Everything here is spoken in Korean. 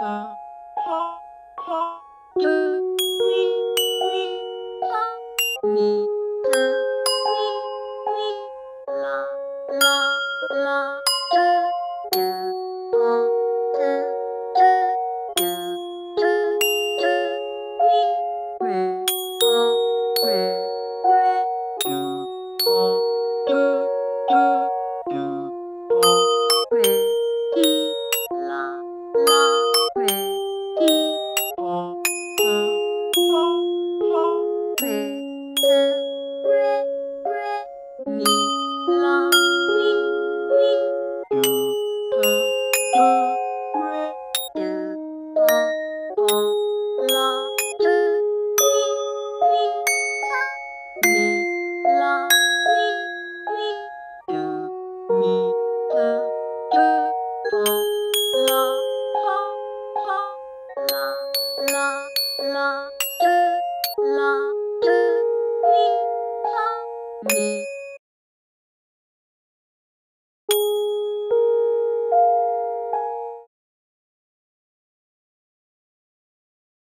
허허 위 위허 니 la, de, la, de, mi, ha, mi.